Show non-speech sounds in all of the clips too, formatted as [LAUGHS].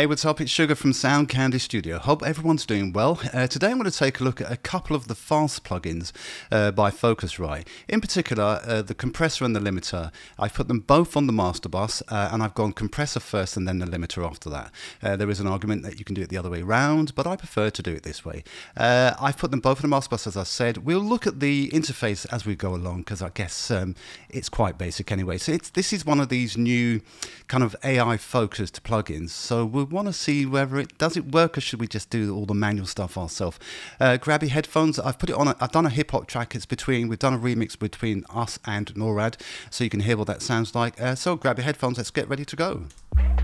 Hey, what's up? It's Sugar from Soundkandy Studio. Hope everyone's doing well. Uh, today I'm going to take a look at a couple of the fast plugins uh, by Focusrite. In particular, uh, the compressor and the limiter. I've put them both on the master bus uh, and I've gone compressor first and then the limiter after that. Uh, there is an argument that you can do it the other way around, but I prefer to do it this way. Uh, I've put them both on the master bus as I said. We'll look at the interface as we go along because I guess um, it's quite basic anyway. So this is one of these new kind of AI focused plugins. So we'll want to see whether it does it work or should we just do all the manual stuff ourselves. Uh, grabby headphones. I've put it on. I've done a hip hop track. It's between. We've done a remix between us and NORAD, so you can hear what that sounds like. Uh, so grab your headphones. Let's get ready to go.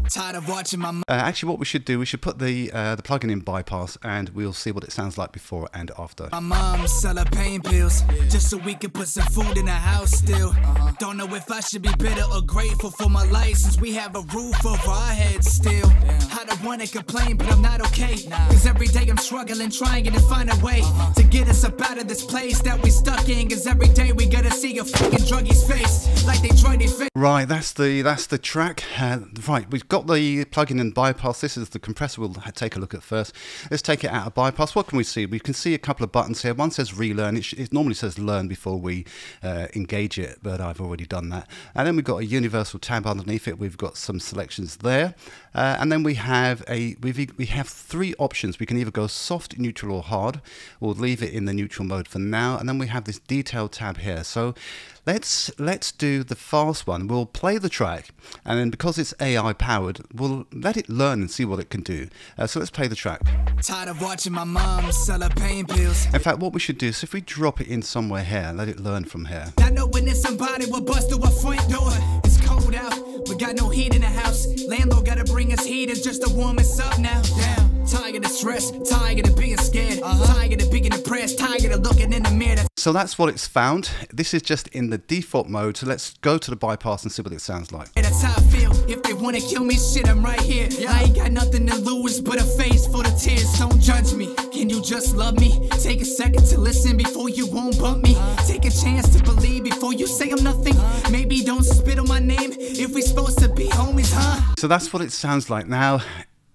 Tired of watching my. Uh, actually, what we should do, we should put the uh, the plugin in bypass, and we'll see what it sounds like before and after. My mom sell her pain pills just so we can put some food in the house. Still, uh-huh. don't know if I should be bitter or grateful for my license. We have a roof over our heads. Still, I don't wanna complain, but I'm not okay. Cause every day I'm struggling, trying to find a way uh-huh. to get us up out of this place that we stuck in. Cause every day we gotta see a fucking druggie's face like they tried to fit. Right, that's the that's the track. Uh, right, we've got the plugin in and bypass. This is the compressor we'll take a look at first. Let's take it out of bypass. What can we see? We can see a couple of buttons here. One says relearn. It, it normally says learn before we uh, engage it, but I've already done that. And then we've got a universal tab underneath it. We've got some selections there. Uh, and then we have a we we have three options. We can either go soft, neutral, or hard. We'll leave it in the neutral mode for now. And then we have this detail tab here. So let's let's do the fast one. We'll play the track, and then because it's AI powered, we'll let it learn and see what it can do. Uh, so let's play the track. Tired of watching my mom sell her pain pills. In fact, what we should do is if we drop it in somewhere here, let it learn from here. I know when there's somebody will bust through a front door. It's cold out, we got no heat in the house. Landlord gotta bring us heaters just to warm us up now. Damn. Tired of stress, tired of being scared, uh-huh. tired of being depressed, tired of looking in the mirror. So that's what it's found. This is just in the default mode. So let's go to the bypass and see what it sounds like. That's how I feel. If they wanna kill me, shit, I'm right here. Yeah. I ain't got nothing to lose but a face full of tears. Don't judge me. Can you just love me? Take a second to listen before you won't bump me. Uh. Take a chance to believe before you say I'm nothing. Uh. Maybe don't spit on my name if we supposed to be homies, huh? So that's what it sounds like now.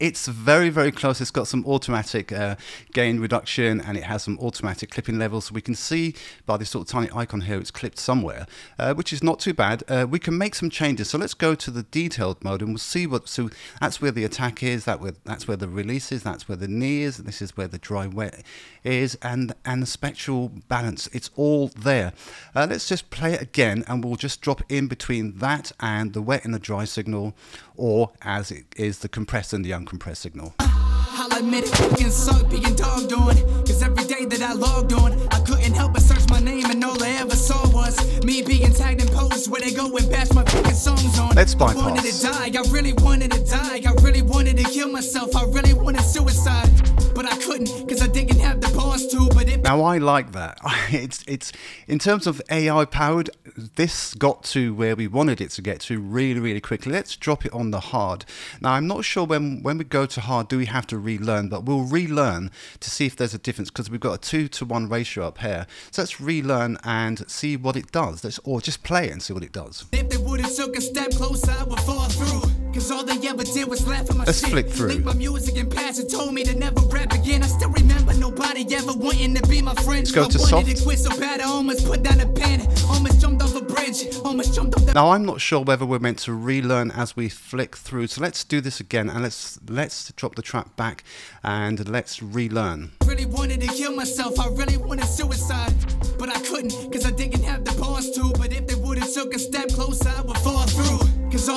It's very, very close. It's got some automatic uh, gain reduction and it has some automatic clipping levels. So we can see by this sort of tiny icon here, it's clipped somewhere, uh, which is not too bad. Uh, we can make some changes. So let's go to the detailed mode and we'll see what, so that's where the attack is, that where, that's where the release is, that's where the knee is, this is where the dry wet is, and, and the spectral balance. It's all there. Uh, let's just play it again and we'll just drop in between that and the wet and the dry signal, or as it is the compressed and the uncompressed compressed signal. I'll admit it, fucking suck being dogged on. Cause every day that I logged on, I couldn't help but search my name, and all I ever saw was me being tagged in posts where they go and bash my fucking songs on. Let's bypass. I wanted to die, I really wanted to die. I really wanted to kill myself, I really wanted suicide. But I couldn't, cause I didn't have the balls to. But if now I like that. [LAUGHS] It's it's in terms of AI powered, this got to where we wanted it to get to really, really quickly. Let's drop it on the hard. Now I'm not sure when when we go to hard, do we have to relearn? But we'll relearn to see if there's a difference because we've got a two to one ratio up here. So let's relearn and see what it does. Let's or just play it and see what it does. If they would have took a step closer, I would fall through. Cause all they ever did was laugh at my Let's shit. flick through. My music and pass it, told me to never rap again. I still remember nobody ever wanting to be my friend. Let's go to soft. So bad, I almost put down a pen. Almost jumped off a bridge. Almost jumped off the Now I'm not sure whether we're meant to relearn as we flick through. So let's do this again and let's let's drop the track back and let's relearn. Really wanted to kill myself. I really wanted suicide. But I couldn't, cause I didn't have the balls to. But if they would've took a step closer, I would fall through.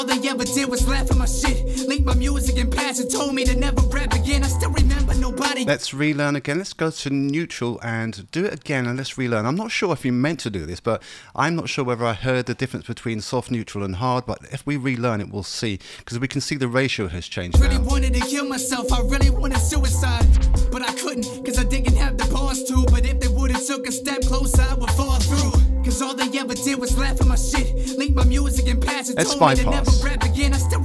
All they ever did was laugh at my shit. Link my music and pass it, told me to never rap again. I still remember nobody. Let's relearn again. Let's go to neutral and do it again and let's relearn. I'm not sure if you meant to do this, but I'm not sure whether I heard the difference between soft, neutral, and hard. But if we relearn it, we'll see because we can see the ratio has changed. Really now. wanted to kill myself. I really wanted suicide, but I couldn't cause I didn't have the balls to. But if they would've took a step music and pass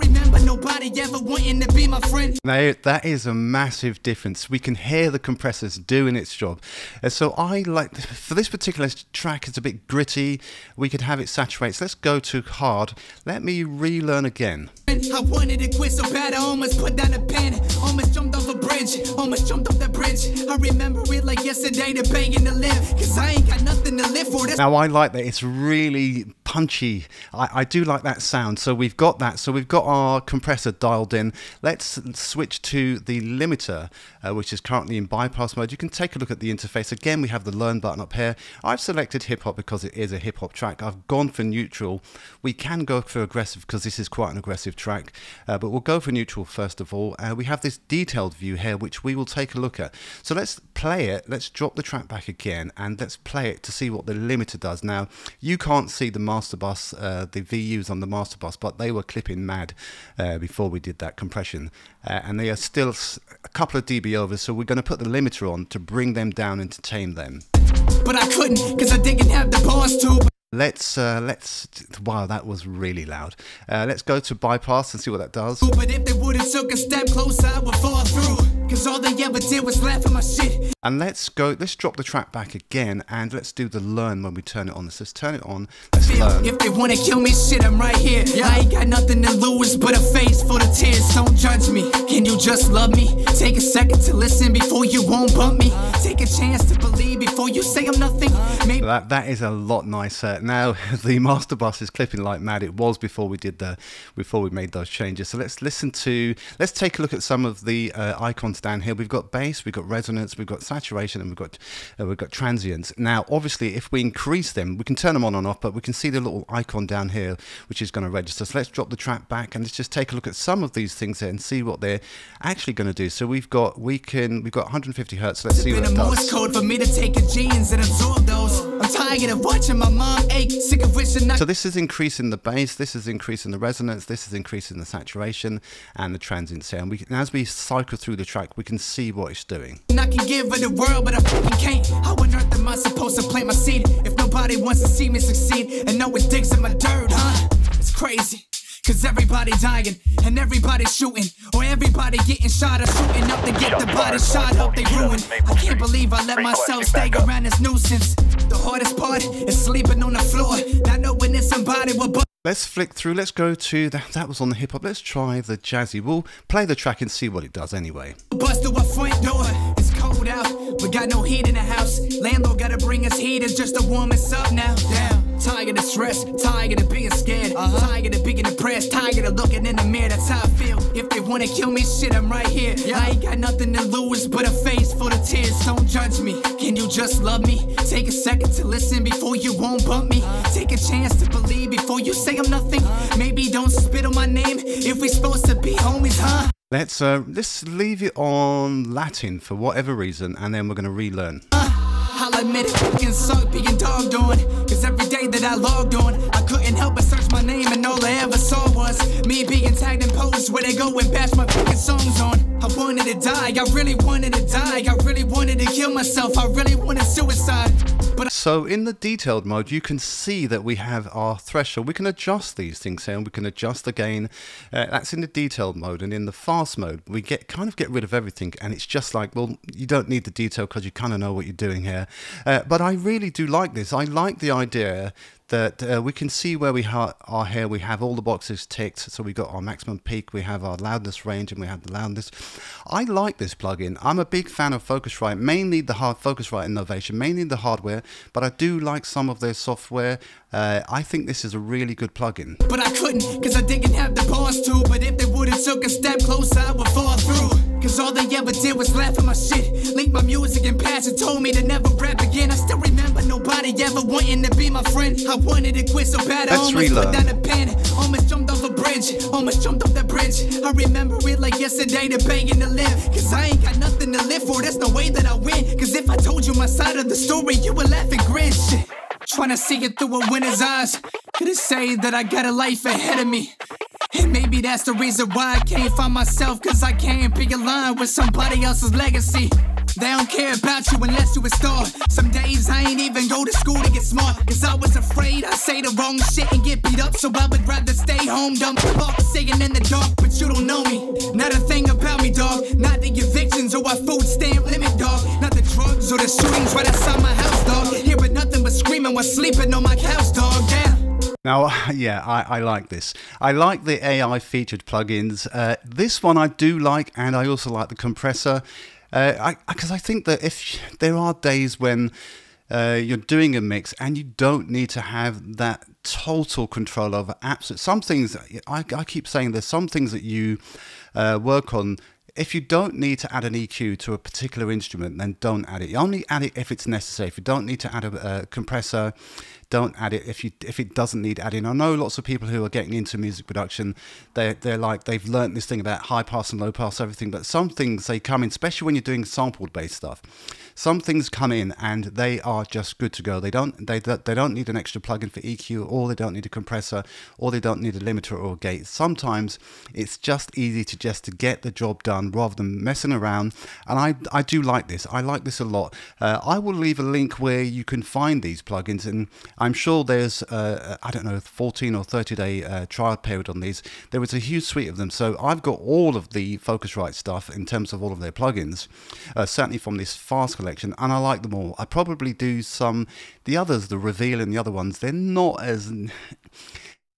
it. Let's told me to bypass. never rap again. I still remember nobody ever wanting to be my friend. Now that is a massive difference. We can hear the compressors doing its job. Uh, so I like for this particular track, it's a bit gritty. We could have it saturate. So let's go to hard. Let me relearn again. I wanted to quit so bad, I almost put down a pen. Almost jumped off a bridge, almost jumped off the bridge. I remember it like yesterday, the to live. Cause I ain't got nothing to live for. That's Now, I like that. It's really punchy. I, I do like that sound. So we've got that. So we've got our compressor dialed in. Let's switch to the limiter, uh, which is currently in bypass mode. You can take a look at the interface. Again, we have the learn button up here. I've selected hip hop because it is a hip hop track. I've gone for neutral. We can go for aggressive because this is quite an aggressive track, uh, but we'll go for neutral first of all. Uh, we have this detailed view here, which we will take a look at. So let's play it. Let's drop the track back again and let's play it to see what the limiter does. Now, you can't see the master bus, uh, the VUs on the master bus, but they were clipping mad uh, before we did that compression. Uh, and they are still a couple of dB over, so we're going to put the limiter on to bring them down and to tame them. but I couldn't, cause I didn't have the balls to. Let's uh, let's wow, that was really loud. Uh, let's go to bypass and see what that does. But if they would've took a step closer, I would fall through. Cause all they ever did was laugh at my shit. And let's go. Let's drop the track back again, and let's do the learn when we turn it on. Let's just turn it on. Let's learn. If they wanna kill me, shit, I'm right here. I ain't got nothing to lose but a face full of tears. Don't judge me. Can you just love me? Take a second to listen before you won't bump me. Take a chance to believe before you say I'm nothing. Maybe That that is a lot nicer. Now [LAUGHS] the master bus is clipping like mad. It was before we did the before we made those changes. So let's listen to let's take a look at some of the uh, icons down here. We've got bass, we've got resonance, we've got saturation, and we've got uh, we've got transients. Now obviously if we increase them, we can turn them on and off, but we can see the little icon down here which is going to register. So let's drop the track back and let's just take a look at some of these things here and see what they're actually going to do. So we've got we can we've got 150 hertz. Let's see what it does. code for me to take a genes and absorb those. I'm tired of watching my mom ache, sick of wishing So this is increasing the bass, this is increasing the resonance, this is increasing the saturation and the transient sound. We, and as we cycle through the track, we can see what it's doing. I can give the world, but I fucking can't. How on earth am I supposed to my seed if nobody wants to see me succeed and no one digs in my dirt, huh? It's crazy. Cause everybody dying and everybody shooting, or everybody getting shot or shooting up to get the body shot up they ruin. I can't believe I let myself stay around this nuisance. The hardest part is sleeping on the floor, not knowing somebody will. Let's flick through, let's go to, that, that was on the hip hop, let's try the jazzy. We'll play the track and see what it does anyway. Bust through our front door. It's cold out. We got no heat in the house. Landlord gotta bring us just to warm us up now. Damn. Tired of stress, tired of being scared, tired of being depressed, tired of looking in the mirror. That's how I feel. If they wanna kill me, shit, I'm right here. I ain't got nothing to lose but a face full of tears. Don't judge me. Can you just love me? Take a second to listen before you won't bump me. Take a chance to believe before you say I'm nothing. Maybe don't spit on my name if we supposed to be homies, huh? Let's, uh, let's leave it on Latin for whatever reason and then we're to relearn. I'll admit it, fucking suck being dogged on. Day that I logged on, I couldn't help but search my name, and all I ever saw was me being tagged in posts where they go and bash my fucking songs on. I wanted to die, I really wanted to die, I really wanted to kill myself, I really wanted suicide. But So in the detailed mode, you can see that we have our threshold. We can adjust these things here, and we can adjust the gain. Uh, that's in the detailed mode, and in the fast mode, we get kind of get rid of everything, and it's just like, well, you don't need the detail because you kind of know what you're doing here. Uh, but I really do like this. I like the idea that uh, we can see where we ha- are here. We have all the boxes ticked. So we've got our maximum peak, we have our loudness range, and we have the loudness. I like this plugin. I'm a big fan of Focusrite, mainly the hard Focusrite innovation, mainly the hardware, but I do like some of their software. Uh, I think this is a really good plugin. but I couldn't, cause I didn't have the balls to. But if they would've took a step closer, I would fall through. Cause all they ever did was laugh at my shit. Link my music and passion told me to never rap again. I still nobody ever wanting to be my friend. I wanted to quit so bad, I almost relearn. put down a pen. Almost jumped off a bridge, almost jumped off that bridge. I remember it like yesterday, the begging to live. Cause I ain't got nothing to live for, there's no way that I win. Cause if I told you my side of the story, you would laugh and grin. Shit. Trying to see it through a winner's eyes. Could it say that I got a life ahead of me? And maybe that's the reason why I can't find myself, cause I can't be aligned with somebody else's legacy. They don't care about you unless you a star. Some days I ain't even go to school to get smart. Cause I was afraid I'd say the wrong shit and get beat up. So I would rather stay home, dumb fuck, saying in the dark. But you don't know me. Not a thing about me, dog. Not the evictions or a food stamp limit, dog. Not the drugs or the shootings right outside my house, dog. Hearing nothing but screaming while sleeping on my couch, dog. Yeah. Now, [LAUGHS] yeah, I, I, like this. I like the AI featured plugins. Uh, this one I do like, and I also like the compressor. Because uh, I, I, think that if [LAUGHS] there are days when uh, you're doing a mix and you don't need to have that total control over absolute some things I, I keep saying there's some things that you uh, work on if you don't need to add an EQ to a particular instrument, then don't add it. You only add it if it's necessary. If you don't need to add a, a compressor, don't add it if you if it doesn't need adding. I know lots of people who are getting into music production. They they're like they've learned this thing about high pass and low pass everything, but some things they come in, especially when you're doing sampled based stuff. Some things come in and they are just good to go. They don't they they don't need an extra plugin for EQ, or they don't need a compressor, or they don't need a limiter or a gate. Sometimes it's just easy to just to get the job done rather than messing around. And I I do like this. I like this a lot. Uh, I will leave a link where you can find these plugins, and I'm sure there's uh, I don't know 14 or 30 day uh, trial period on these. There was a huge suite of them, so I've got all of the Focusrite stuff in terms of all of their plugins. Uh, certainly from this fast collection and I like them all. I probably do some. The others, the reveal and the other ones, they're not as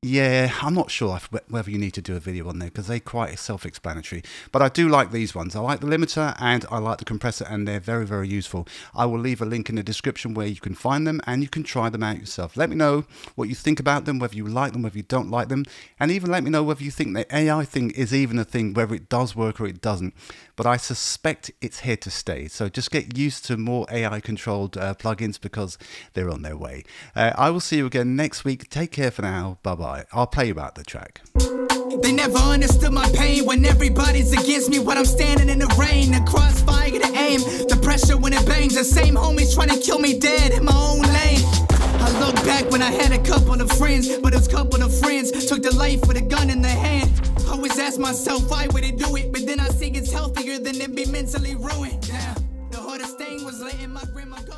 yeah, I'm not sure whether you need to do a video on there because they're quite self-explanatory. But I do like these ones. I like the limiter and I like the compressor and they're very, very useful. I will leave a link in the description where you can find them and you can try them out yourself. Let me know what you think about them, whether you like them, whether you don't like them, and even let me know whether you think the AI thing is even a thing, whether it does work or it doesn't. But I suspect it's here to stay. So just get used to more AI-controlled uh, plugins because they're on their way. Uh, I will see you again next week. Take care for now. Bye-bye. I'll play you out the track. They never understood my pain when everybody's against me. When I'm standing in the rain, the crossfire, the aim, the pressure when it bangs. The same homies trying to kill me dead in my own lane. I look back when I had a couple of friends, but those couple of friends took the life with a gun in their hand. Always ask myself why would it do it, but then I see it's healthier than it be mentally ruined. Damn, the hardest thing was letting my grandma go.